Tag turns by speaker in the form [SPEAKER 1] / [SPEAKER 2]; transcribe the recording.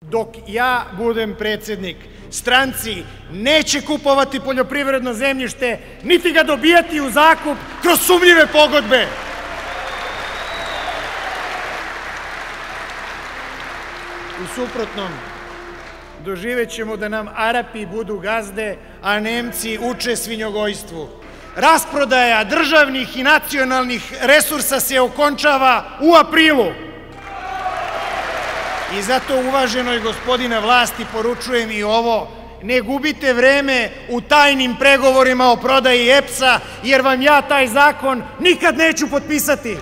[SPEAKER 1] Dok ja budem predsednik, stranci neće kupovati poljoprivredno zemljište, niti ga dobijati u zakup kroz sumnjive pogodbe. U suprotnom, doživet ćemo da nam Arapi budu gazde, a Nemci uče svinjogojstvu. Rasprodaja državnih i nacionalnih resursa se okončava u aprilu. I zato uvaženoj gospodine vlasti poručujem i ovo, ne gubite vreme u tajnim pregovorima o prodaji EPS-a, jer vam ja taj zakon nikad neću potpisati.